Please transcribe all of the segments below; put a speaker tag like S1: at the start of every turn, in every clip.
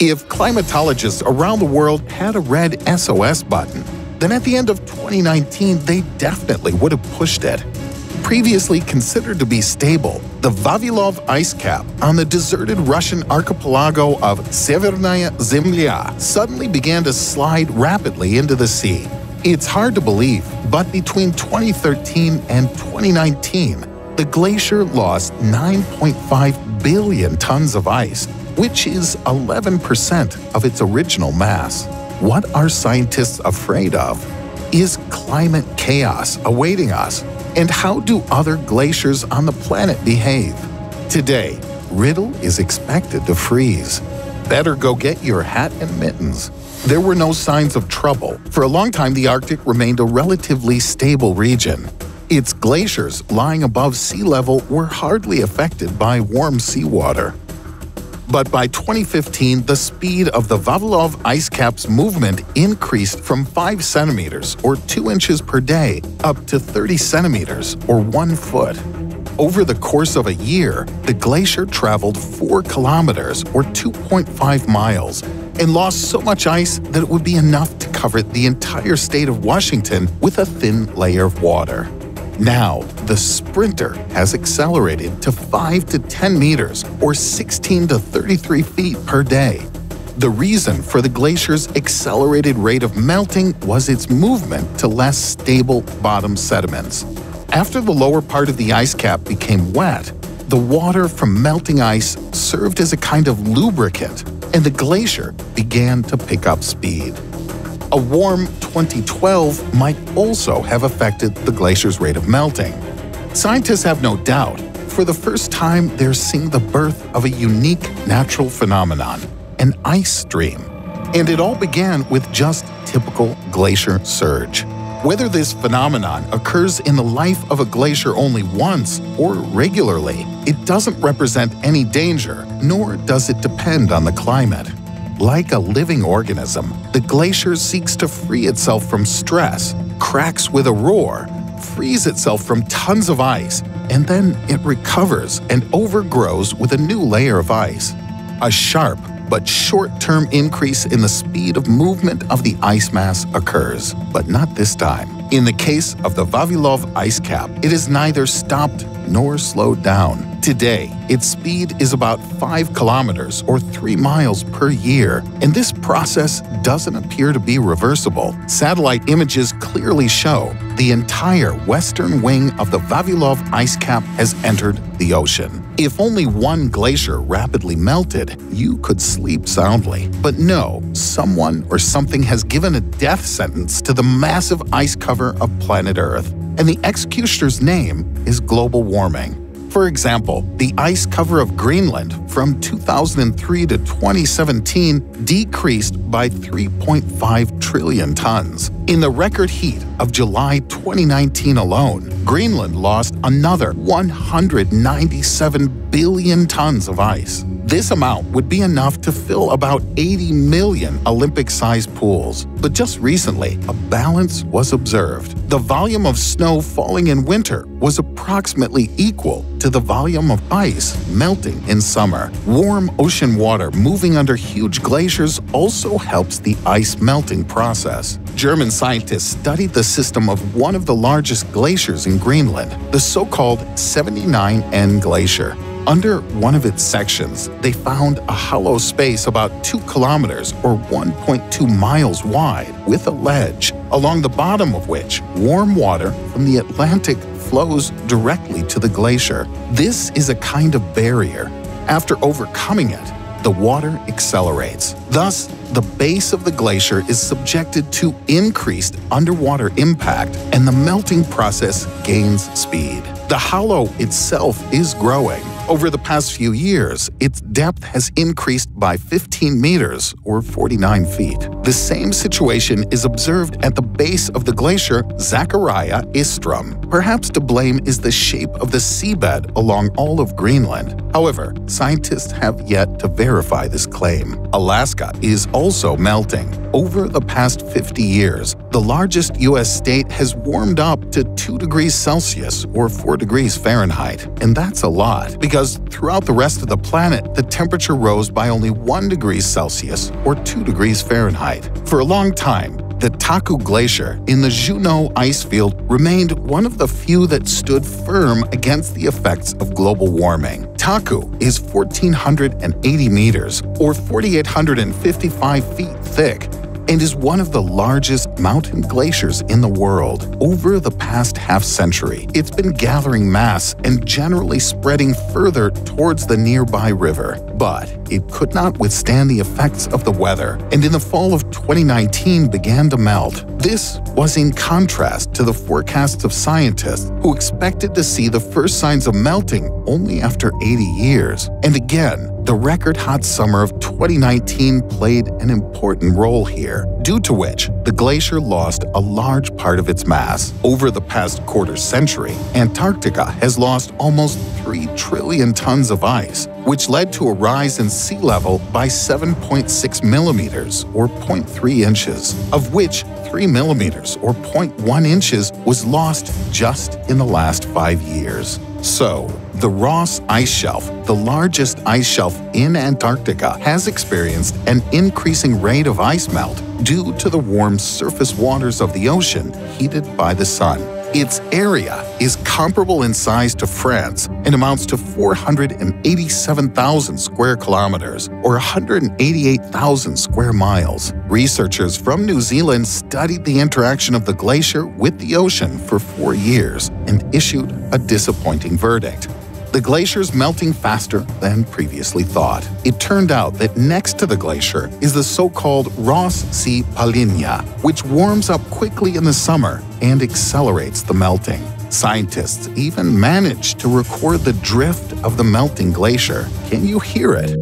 S1: If climatologists around the world had a red SOS button, then at the end of 2019 they definitely would have pushed it. Previously considered to be stable, the Vavilov ice cap on the deserted Russian archipelago of Severnaya Zemlya suddenly began to slide rapidly into the sea. It's hard to believe, but between 2013 and 2019, the glacier lost 9.5 billion tons of ice, which is 11% of its original mass. What are scientists afraid of? Is climate chaos awaiting us? And how do other glaciers on the planet behave? Today, Ridddle is expected to freeze. Better go get your hat and mittens. There were no signs of trouble. For a long time, the Arctic remained a relatively stable region. Its glaciers lying above sea level were hardly affected by warm seawater. But by 2015, the speed of the Vavilov ice cap's movement increased from 5 centimeters or 2 inches per day up to 30 centimeters or 1 foot. Over the course of a year, the glacier traveled 4 kilometers or 2.5 miles and lost so much ice that it would be enough to cover the entire state of Washington with a thin layer of water. Now, the Sprinter has accelerated to 5 to 10 meters or 16 to 33 feet per day. The reason for the glacier's accelerated rate of melting was its movement to less stable bottom sediments. After the lower part of the ice cap became wet, the water from melting ice served as a kind of lubricant, and the glacier began to pick up speed. A warm 2012 might also have affected the glacier's rate of melting. Scientists have no doubt, for the first time they're seeing the birth of a unique natural phenomenon, an ice stream. And it all began with just typical glacier surge. Whether this phenomenon occurs in the life of a glacier only once or regularly, it doesn't represent any danger, nor does it depend on the climate. Like a living organism, the glacier seeks to free itself from stress, cracks with a roar, frees itself from tons of ice, and then it recovers and overgrows with a new layer of ice. A sharp but short-term increase in the speed of movement of the ice mass occurs, but not this time. In the case of the Vavilov ice cap, it is neither stopped nor slowed down. Today, its speed is about 5 kilometers or 3 miles per year, and this process doesn't appear to be reversible. Satellite images clearly show the entire western wing of the Vavilov ice cap has entered the ocean. If only one glacier rapidly melted, you could sleep soundly. But no, someone or something has given a death sentence to the massive ice cover of planet Earth, and the executioner's name is global warming. For example, the ice cover of Greenland from 2003 to 2017 decreased by 3.5 trillion tons. In the record heat of July 2019 alone, Greenland lost another 197 billion tons of ice. This amount would be enough to fill about 80 million Olympic-sized pools. But just recently, a balance was observed. The volume of snow falling in winter was approximately equal to the volume of ice melting in summer. Warm ocean water moving under huge glaciers also helps the ice melting process. German scientists studied the system of one of the largest glaciers in Greenland, the so-called 79N Glacier. Under one of its sections, they found a hollow space about 2 kilometers or 1.2 miles wide with a ledge, along the bottom of which warm water from the Atlantic flows directly to the glacier. This is a kind of barrier. After overcoming it, the water accelerates. Thus, the base of the glacier is subjected to increased underwater impact and the melting process gains speed. The hollow itself is growing. Over the past few years, its depth has increased by 15 meters or 49 feet. The same situation is observed at the base of the glacier Zachariae Isstrøm. Perhaps to blame is the shape of the seabed along all of Greenland. However, scientists have yet to verify this claim. Alaska is also melting. Over the past 50 years, the largest U.S. state has warmed up to 2 degrees Celsius or 4 degrees Fahrenheit. And that's a lot, because throughout the rest of the planet, the temperature rose by only 1 degree Celsius or 2 degrees Fahrenheit. For a long time, the Taku Glacier in the Juneau ice field remained one of the few that stood firm against the effects of global warming. Taku is 1,480 meters, or 4,855 feet thick, and is one of the largest mountain glaciers in the world. Over the past half century, it's been gathering mass and generally spreading further towards the nearby river. But it could not withstand the effects of the weather, and in the fall of 2019 began to melt. This was in contrast to the forecasts of scientists who expected to see the first signs of melting only after 80 years. And again, the record hot summer of 2019 played an important role here, due to which the glacier lost a large part of its mass. Over the past quarter century, Antarctica has lost almost 3 trillion tons of ice, which led to a rise in sea level by 7.6 millimeters, or 0.3 inches, of which 3 millimeters, or 0.1 inches, was lost just in the last five years. So, the Ross Ice Shelf, the largest ice shelf in Antarctica, has experienced an increasing rate of ice melt due to the warm surface waters of the ocean heated by the sun. Its area is comparable in size to France and amounts to 487,000 square kilometers or 188,000 square miles. Researchers from New Zealand studied the interaction of the glacier with the ocean for four years and issued a disappointing verdict the glacier's melting faster than previously thought. It turned out that next to the glacier is the so-called Ross Sea Polynya, which warms up quickly in the summer and accelerates the melting. Scientists even managed to record the drift of the melting glacier. Can you hear it?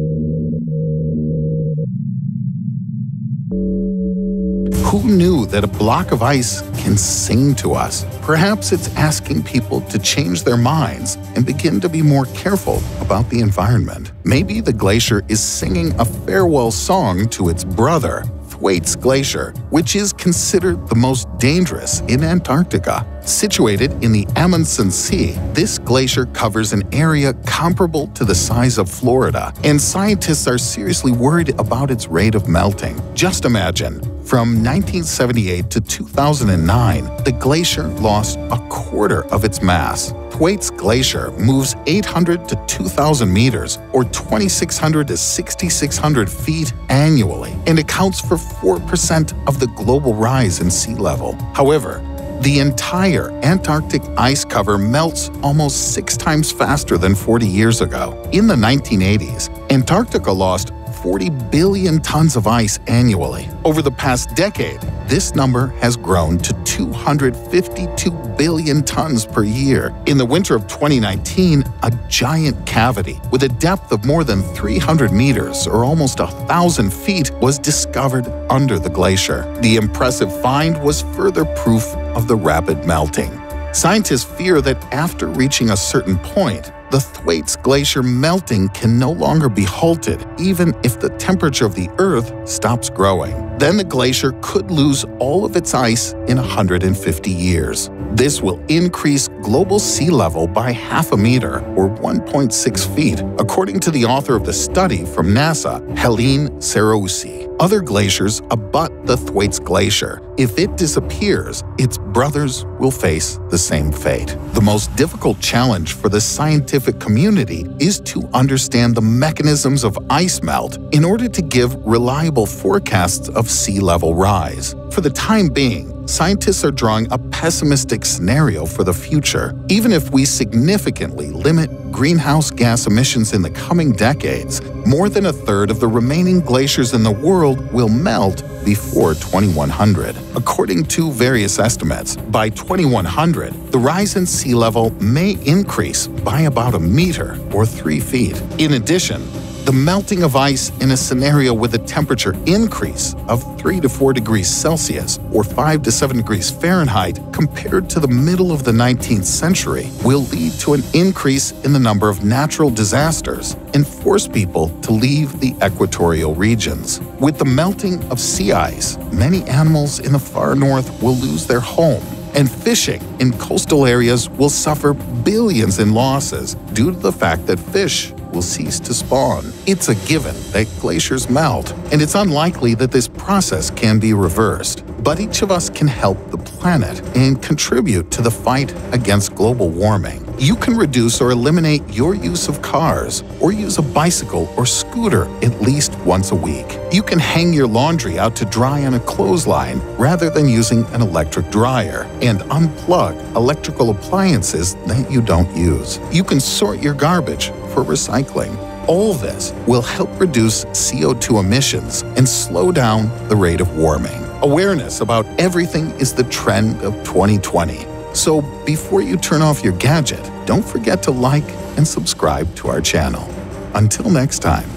S1: Who knew that a block of ice can sing to us? Perhaps it's asking people to change their minds and begin to be more careful about the environment. Maybe the glacier is singing a farewell song to its brother, Thwaites Glacier, which is considered the most dangerous in Antarctica. Situated in the Amundsen Sea, this glacier covers an area comparable to the size of Florida, and scientists are seriously worried about its rate of melting. Just imagine, from 1978 to 2009, the glacier lost a quarter of its mass. Thwaites Glacier moves 800 to 2,000 meters, or 2,600 to 6,600 feet annually, and accounts for 4% of the global rise in sea level. However, the entire Antarctic ice cover melts almost six times faster than 40 years ago. In the 1980s, Antarctica lost 40 billion tons of ice annually. Over the past decade, this number has grown to 252 billion tons per year. In the winter of 2019, a giant cavity with a depth of more than 300 meters or almost a thousand feet was discovered under the glacier. The impressive find was further proof of the rapid melting. Scientists fear that after reaching a certain point, the Thwaites Glacier melting can no longer be halted, even if the temperature of the Earth stops growing. Then the glacier could lose all of its ice in 150 years. This will increase global sea level by half a meter, or 1.6 feet, according to the author of the study from NASA, Helene Seroussi. Other glaciers abut the Thwaites Glacier. If it disappears, its brothers will face the same fate. The most difficult challenge for the scientific community is to understand the mechanisms of ice melt in order to give reliable forecasts of sea level rise. For the time being, scientists are drawing a pessimistic scenario for the future. Even if we significantly limit greenhouse gas emissions in the coming decades, more than a third of the remaining glaciers in the world will melt before 2100. According to various estimates, by 2100, the rise in sea level may increase by about a meter or three feet. In addition, The melting of ice in a scenario with a temperature increase of 3 to 4 degrees Celsius or 5 to 7 degrees Fahrenheit compared to the middle of the 19th century will lead to an increase in the number of natural disasters and force people to leave the equatorial regions. With the melting of sea ice, many animals in the far north will lose their home and fishing in coastal areas will suffer billions in losses due to the fact that fish will cease to spawn. It's a given that glaciers melt, and it's unlikely that this process can be reversed. But each of us can help the planet and contribute to the fight against global warming. You can reduce or eliminate your use of cars or use a bicycle or scooter at least once a week. You can hang your laundry out to dry on a clothesline rather than using an electric dryer and unplug electrical appliances that you don't use. You can sort your garbage for recycling. All this will help reduce CO2 emissions and slow down the rate of warming. Awareness about everything is the trend of 2020. So before you turn off your gadget, don't forget to like and subscribe to our channel. Until next time.